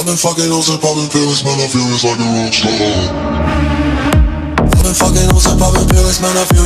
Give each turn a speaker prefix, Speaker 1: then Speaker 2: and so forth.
Speaker 1: I've been fucking hoes and popping pills, man, I feel it's like a rock star. I've been fucking hoes and popping pills, man, I feel